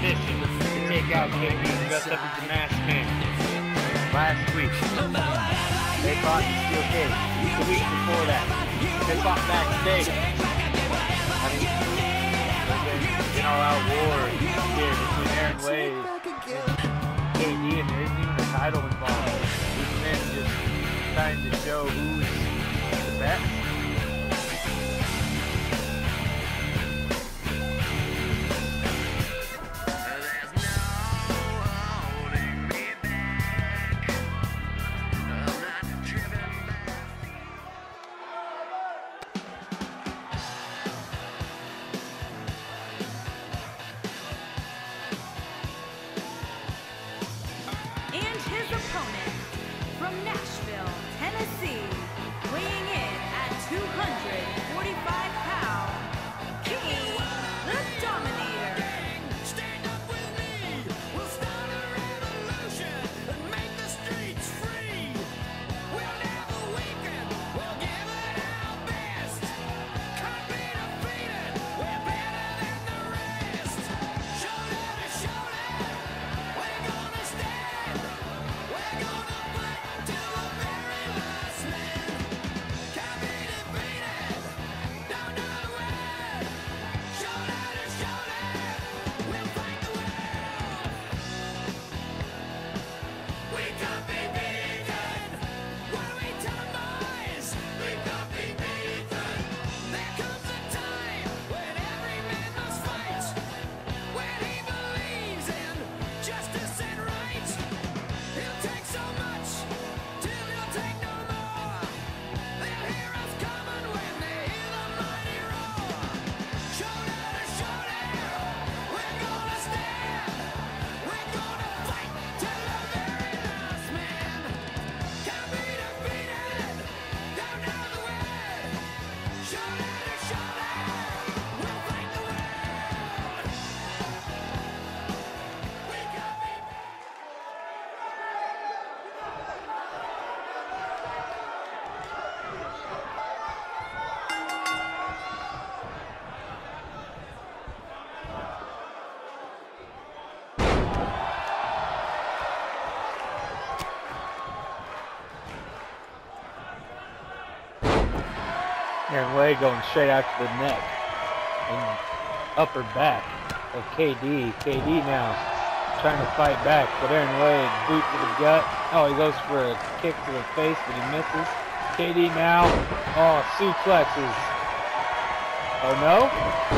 on, on a mission to take out KD dressed up as the masked man. Last week, they fought in Steel Cage. The week before that, they fought backstage. I mean, there's been an all-out war here between Aaron Wade and KD, and there isn't even a title involved. These men just trying to show who's the best. Aaron Wade going straight after the neck and upper back of KD. KD now trying to fight back, but Aaron Wade boot to the gut. Oh, he goes for a kick to the face, but he misses. KD now, oh, suplexes. Oh no?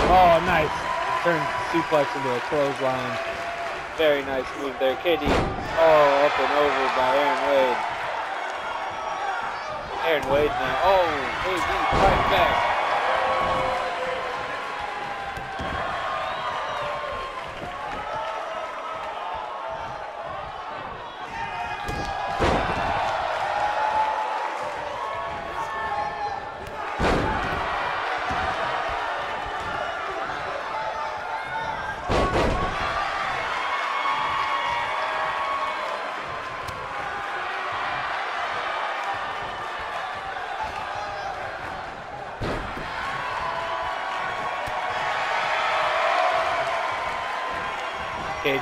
Oh, nice. Turns suplex into a clothesline. Very nice move there. KD, oh, up and over by Aaron Wade. Aaron Wade now. Oh, KD fight back.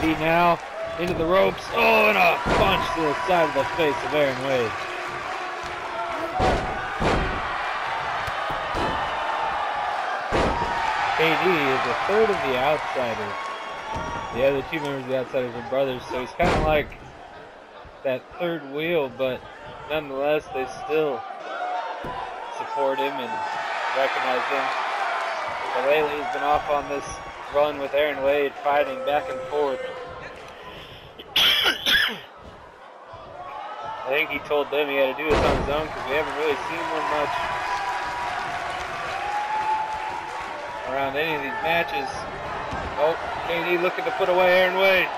KD now into the ropes. Oh, and a punch to the side of the face of Aaron Wade. KD is a third of the outsiders. The other two members of the outsiders are brothers, so he's kind of like that third wheel, but nonetheless, they still support him and recognize him. But lately, he's been off on this run with Aaron Wade, fighting back and forth. Think he told them he had to do this on his own because we haven't really seen one much around any of these matches. Oh, KD looking to put away Aaron Wade.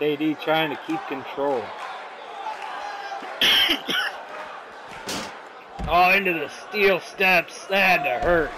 KD trying to keep control. oh, into the steel steps. That had to hurt.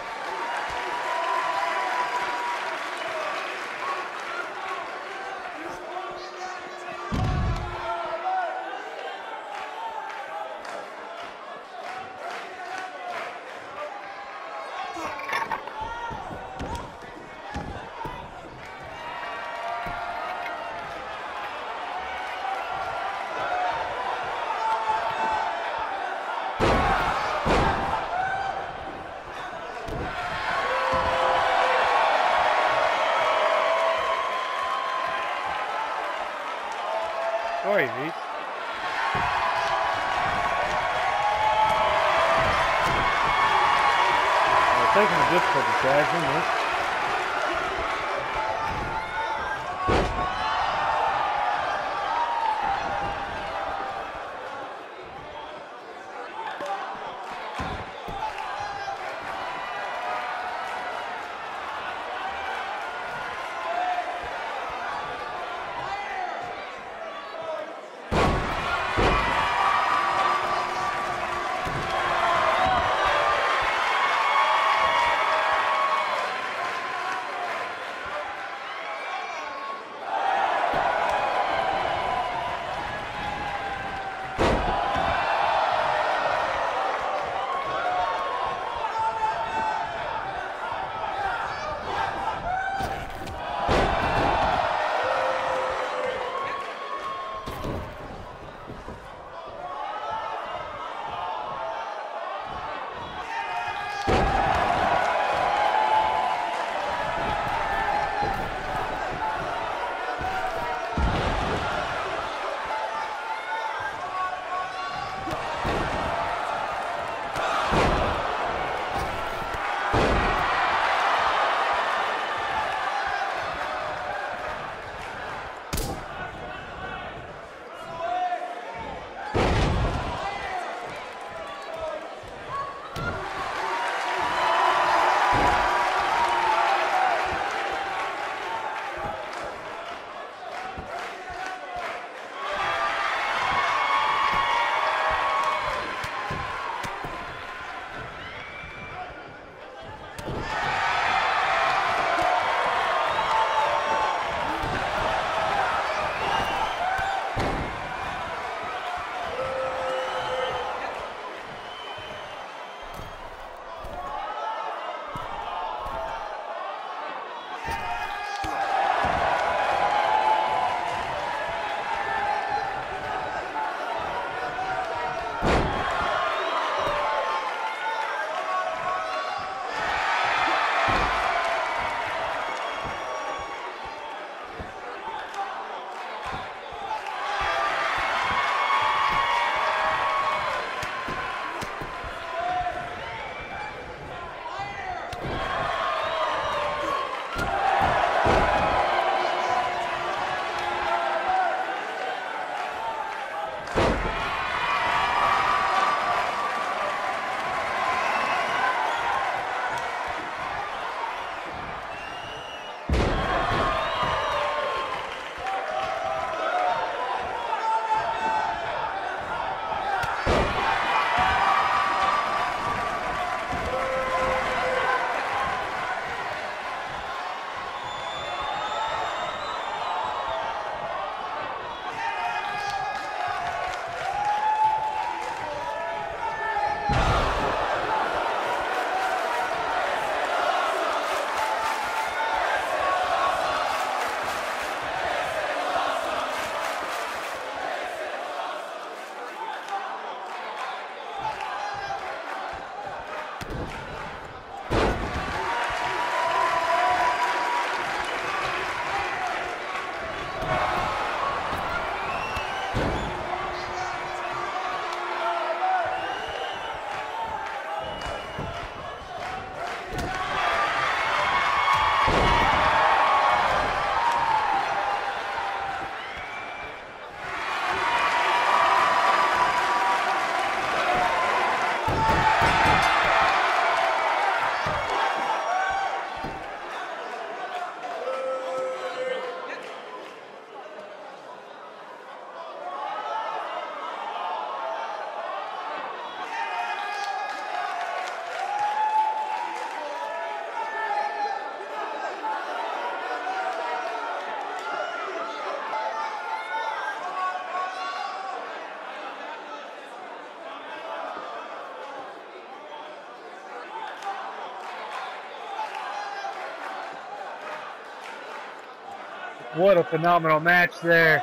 What a phenomenal match there.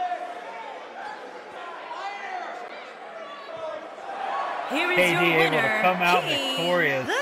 Here is KD your able to come out King victorious.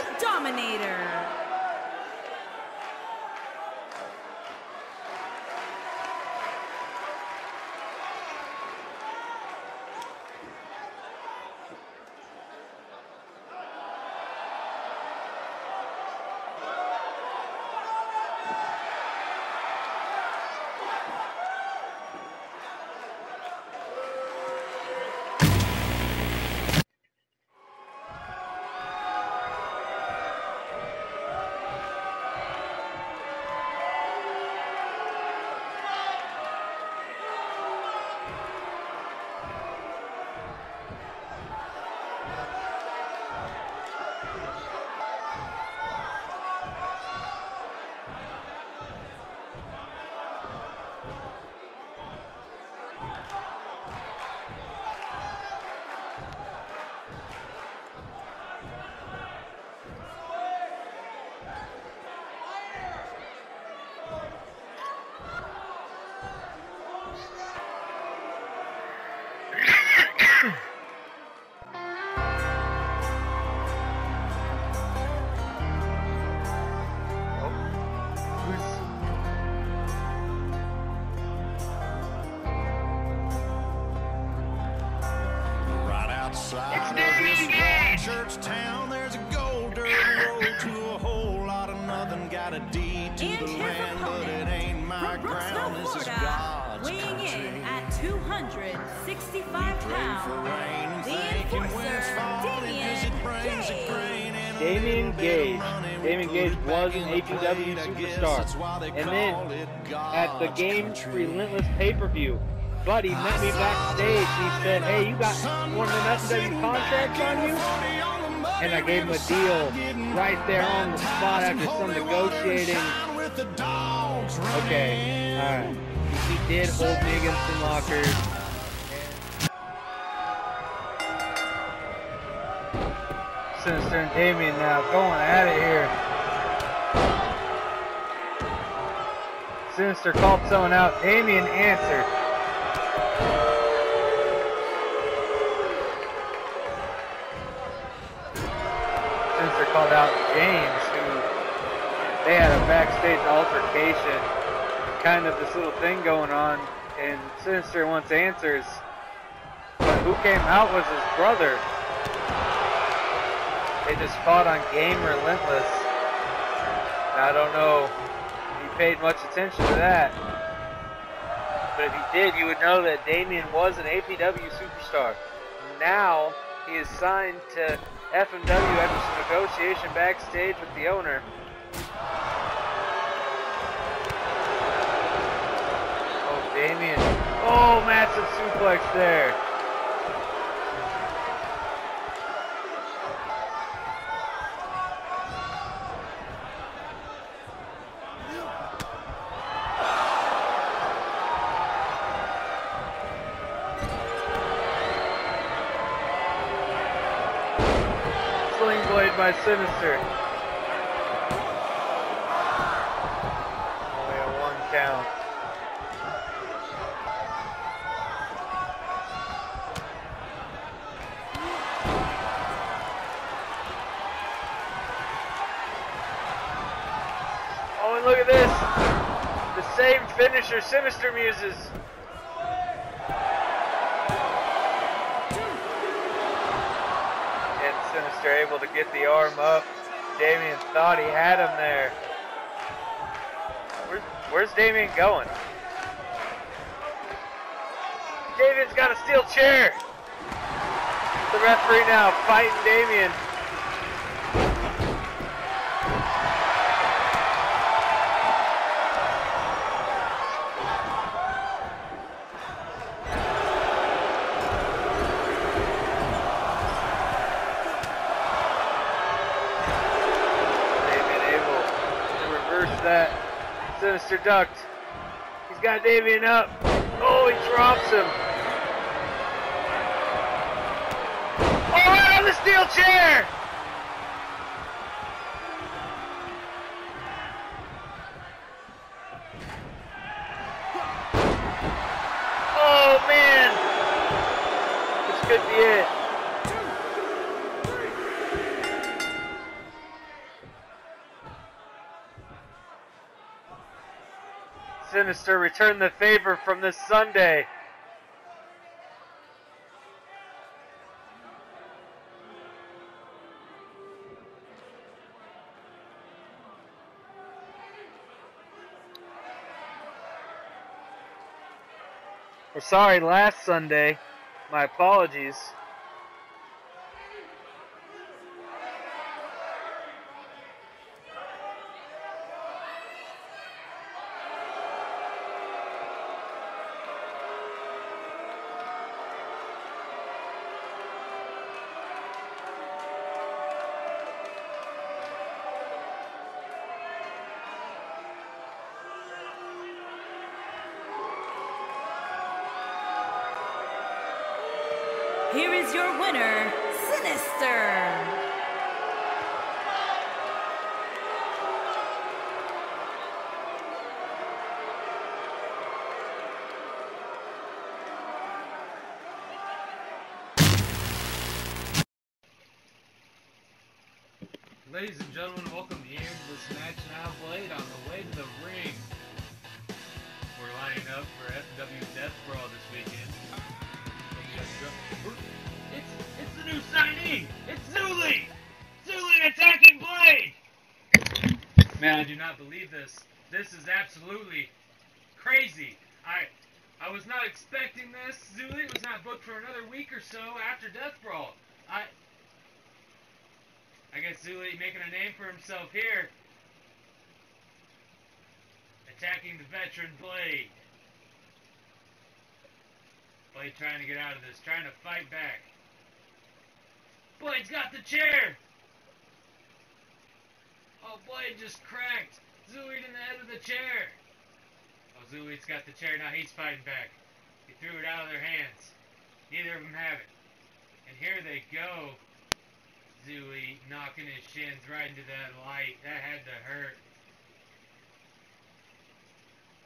One church town, there's a gold dirt road to a whole lot of nothing. Got a deed to And the his land, but it ain't my from Brooksville, ground. This is God's weighing country. in at 265 Pray for pounds, rain the thank him when enforcer, falling, 'cause it brings a grain Damian little bit of Gage. money. We Damian put Gage was an APW plate. I guess superstar. that's why they And then At the God's game's relentless pay-per-view, Buddy met me backstage and he said, hey, you got one of them FW contracts on you? And I gave him a deal right there on the spot after some negotiating. Okay, alright. He did hold me against the lockers. Sinister and Damien now going at it here. Sinister called someone out. Damien answered. Called out James, who they had a backstage altercation, kind of this little thing going on, and Sinister wants answers. But who came out was his brother. They just fought on Game Relentless. I don't know if he paid much attention to that. But if he did, you would know that Damien was an APW superstar. Now he is signed to FMW after some negotiation backstage with the owner. Oh, Damien. Oh, massive suplex there. Sling blade by Sinister. Only a one count. Oh, and look at this. The same finisher Sinister uses. And Sinister able to get the arm up. Damien thought he had him there. Where, where's Damien going? Damien's got a steel chair. The referee now fighting. Damien ducked. He's got Davian up. Oh, he drops him. Oh, right on the steel chair! Oh, man. This could be it. Sinister return the favor from this Sunday. We're sorry last Sunday. My apologies. Here is your winner, Sinister. Ladies and gentlemen, welcome not believe this. This is absolutely crazy. I I was not expecting this. Zuli was not booked for another week or so after Death Brawl. I I guess Zuli making a name for himself here. Attacking the veteran Blade. Blade trying to get out of this, trying to fight back. Blade's got the chair! Oh, Blade just cracked. Zuli in the head of the chair. Oh, Zuli's got the chair, now he's fighting back. He threw it out of their hands. Neither of them have it. And here they go. Zuli knocking his shins right into that light. That had to hurt.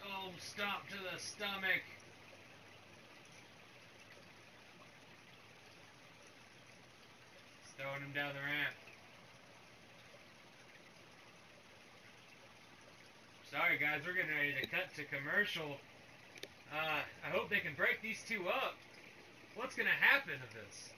Oh, stomp to the stomach. He's throwing him down the ramp. Sorry, guys, we're getting ready to cut to commercial. Uh, I hope they can break these two up. What's going to happen to this?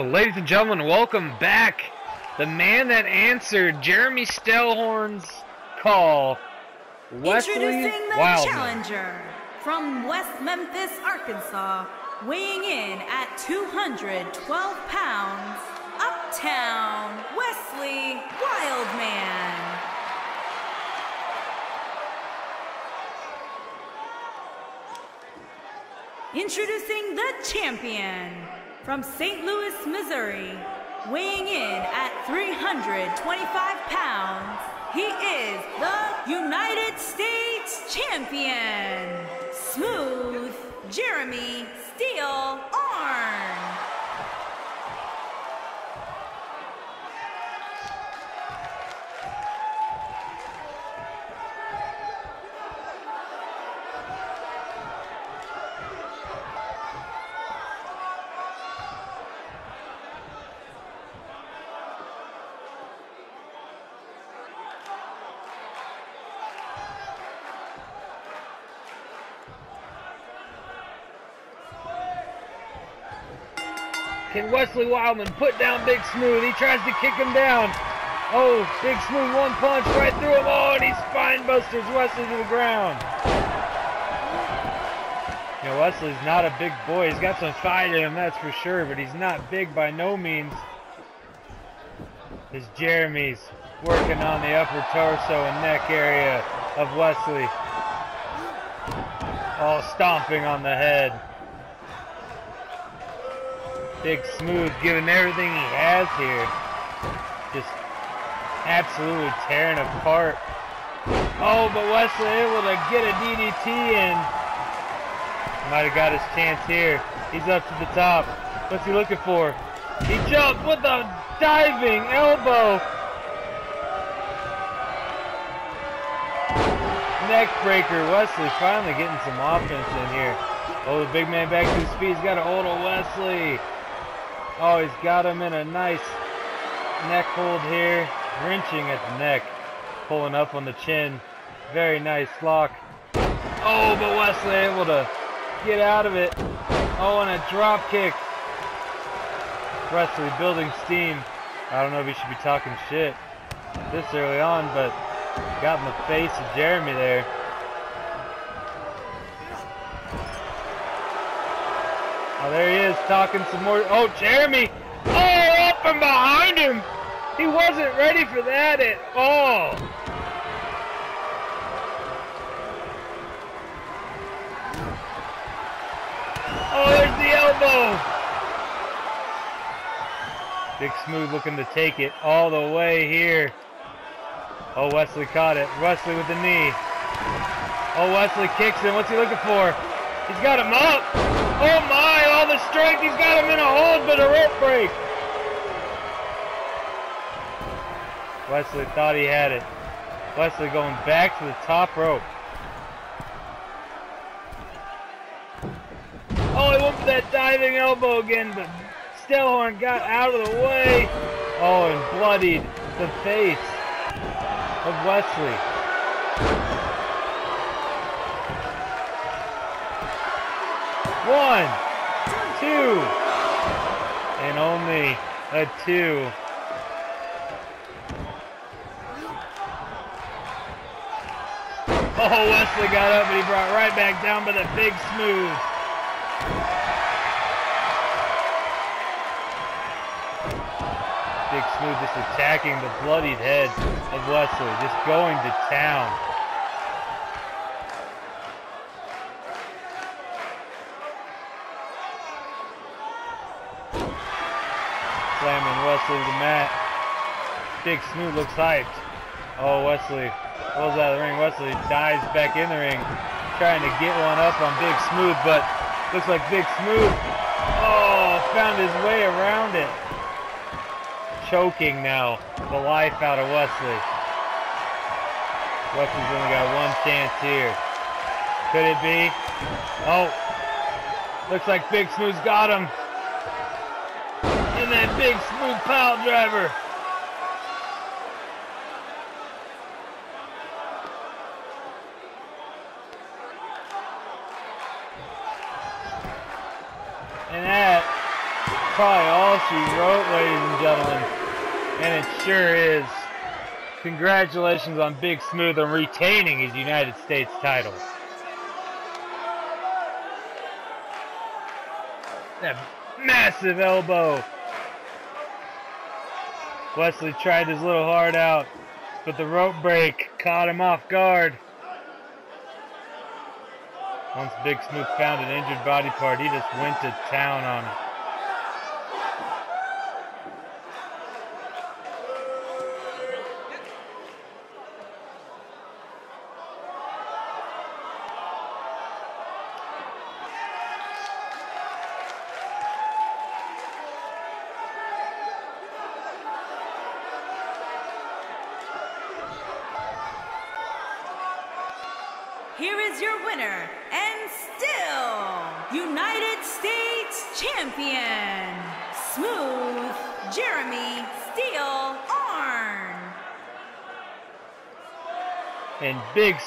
So, ladies and gentlemen, welcome back. The man that answered Jeremy Stellhorn's call, Wesley Introducing the Wildman. challenger from West Memphis, Arkansas, weighing in at 212 pounds, Uptown Wesley Wildman. Introducing the champion from St. Louis, Missouri, weighing in at 325 pounds. He is the United States champion, Smooth Jeremy Steele Wesley Wildman put down Big Smooth? He tries to kick him down. Oh, Big Smooth one punch right through him. Oh, and he spine busters Wesley to the ground. You know, Wesley's not a big boy. He's got some fight in him, that's for sure, but he's not big by no means. As Jeremy's working on the upper torso and neck area of Wesley. All stomping on the head. Big Smooth giving everything he has here. Just absolutely tearing apart. Oh, but Wesley able to get a DDT in. Might have got his chance here. He's up to the top. What's he looking for? He jumped with a diving elbow. Neck breaker. Wesley finally getting some offense in here. Oh, the big man back to his feet. He's got a hold of Wesley. Oh, he's got him in a nice neck hold here. Wrenching at the neck. Pulling up on the chin. Very nice lock. Oh, but Wesley able to get out of it. Oh, and a drop kick. Wesley building steam. I don't know if he should be talking shit this early on, but got in the face of Jeremy there. There he is talking some more. Oh, Jeremy! Oh, up and behind him! He wasn't ready for that at all. Oh, there's the elbow! Big Smooth looking to take it all the way here. Oh, Wesley caught it. Wesley with the knee. Oh, Wesley kicks him. What's he looking for? He's got him up. Oh my, all the strength. He's got him in a hold, but a rope break. Wesley thought he had it. Wesley going back to the top rope. Oh, he went for that diving elbow again, but Stellhorn got out of the way. Oh, and bloodied the face of Wesley. One, two, and only a two. Oh, Wesley got up, but he brought right back down by the big smooth. Big Smooth just attacking the bloodied head of Wesley, just going to town. Slamming Wesley to the mat. Big Smooth looks hyped. Oh, Wesley rolls out of the ring. Wesley dives back in the ring, trying to get one up on Big Smooth, but looks like Big Smooth, oh, found his way around it choking now the life out of Wesley. Wesley's only got one chance here. Could it be? Oh, looks like Big Smooth's got him. That Big Smooth pile driver. And that probably all she wrote, ladies and gentlemen. And it sure is. Congratulations on Big Smooth on retaining his United States title. That massive elbow. Wesley tried his little heart out, but the rope break caught him off guard. Once Big Smooth found an injured body part, he just went to town on it.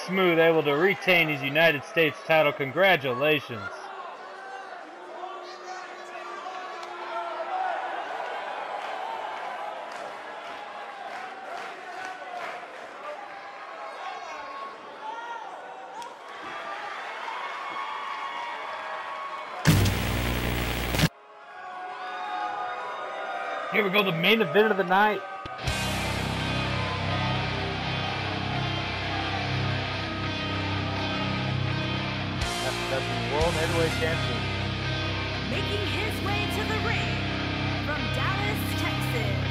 Smooth able to retain his United States title. Congratulations. Here we go, the main event of the night. Heavyweight Champion, Making his way to the ring from Dallas, Texas.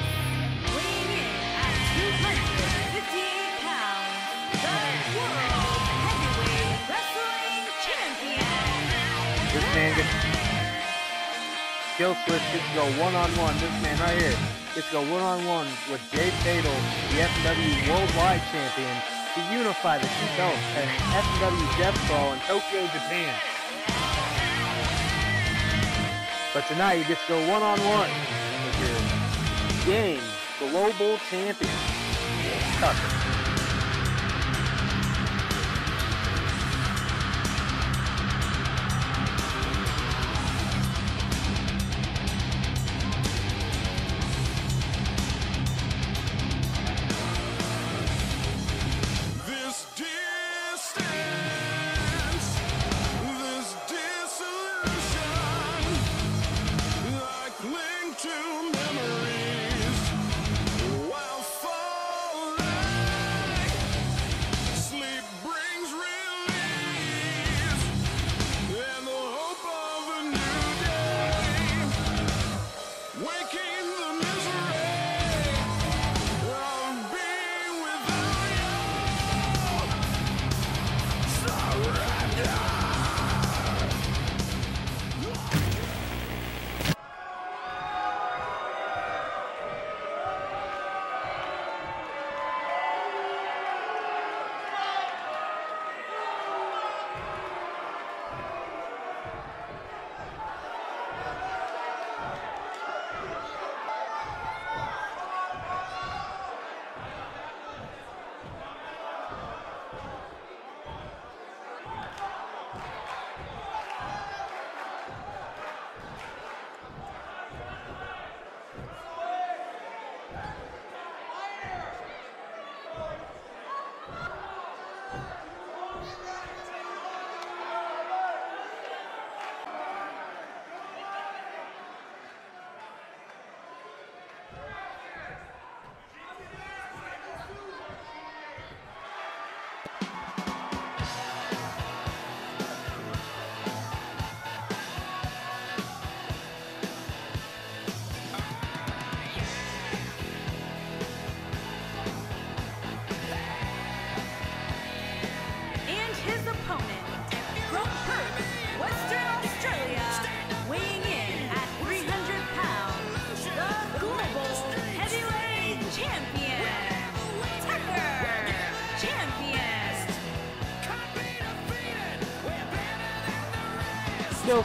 Weighing in at 258 pounds, the World Heavyweight Wrestling Champion. This man gets kill switch gets to go one on one. This man right here gets to go one on one with Jay Fatal, the FMW Worldwide Champion, to unify the two belts at FMW Death Brawl in Tokyo, Japan. But tonight he gets to go one on one with your game global champion, Tucker.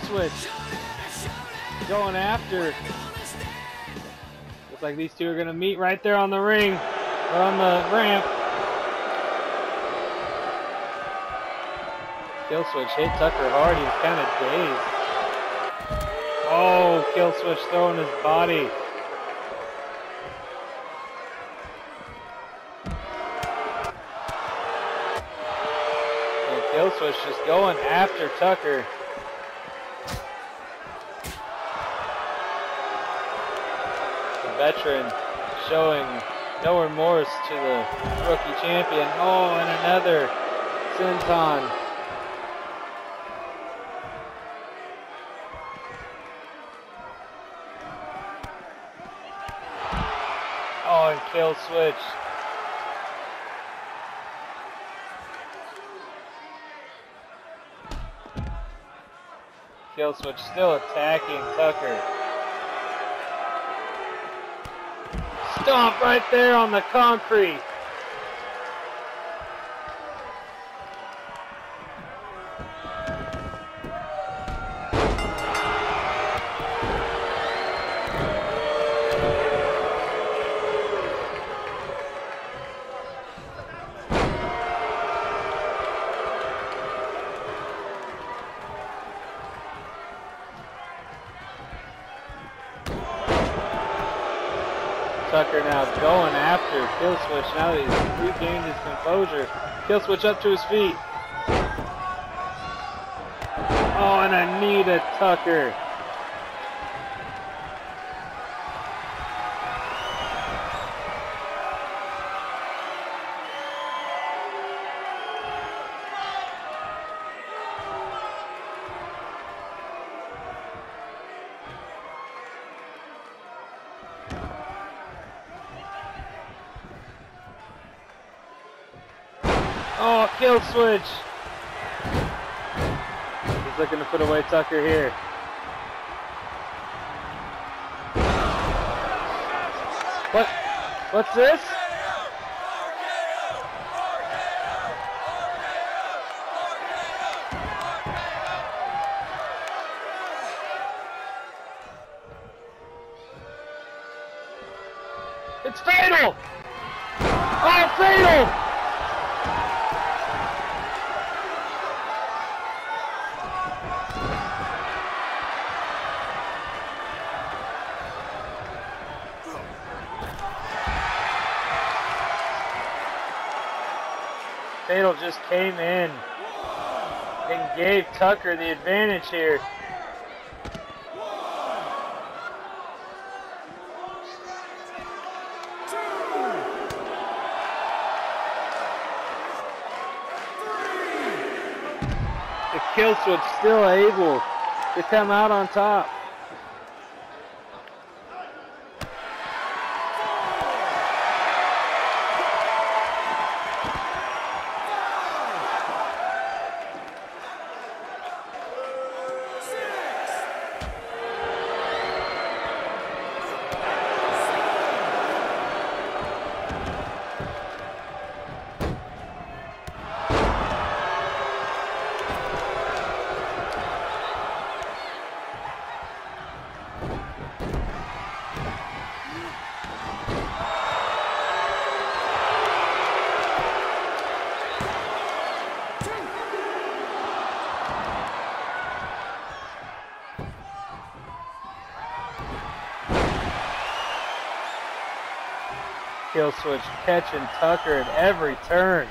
Switch going after. Looks like these two are gonna meet right there on the ring or on the ramp. Kill switch hit Tucker hard. He's kind of dazed. Oh, kill switch throwing his body. Kill switch just going after Tucker. Veteran showing no remorse to the rookie champion. Oh, and another senton. Oh, and kill switch. Kill switch still attacking Tucker. Stomp right there on the concrete. Tucker now going after Killswitch now that he's regained his composure. Killswitch up to his feet. Oh, and a knee to Tucker. Put here. What? What's this? It's fatal! Oh, fatal! Came in and gave Tucker the advantage here. The kill switch still able to come out on top. Kill switch catching Tucker at every turn.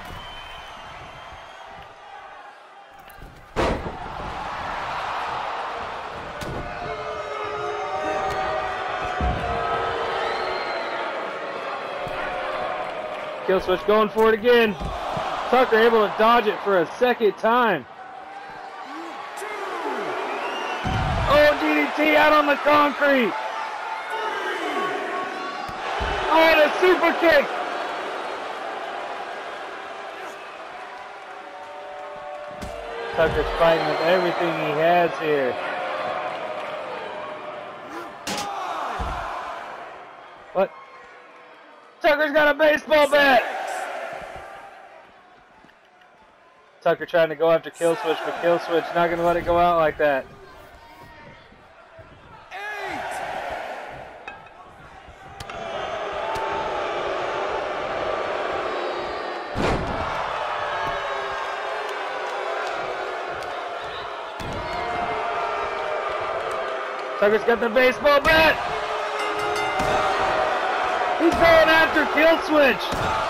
Kill switch going for it again. Tucker able to dodge it for a second time. Oh, DDT out on the concrete. And a super kick. Tucker's fighting with everything he has here. What? Tucker's got a baseball bat. Tucker trying to go after Kill Switch, but Kill Switch not going to let it go out like that. Tucker's got the baseball bat. He's going after Kill Switch.